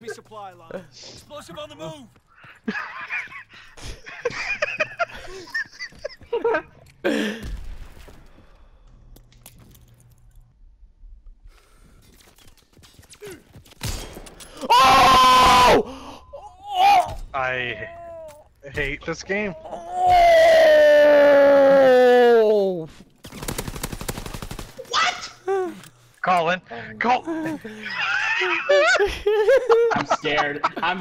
Enemy supply line. Explosive on the move. Oh! Oh! I hate this game. Oh! Colin, call. I'm scared. I'm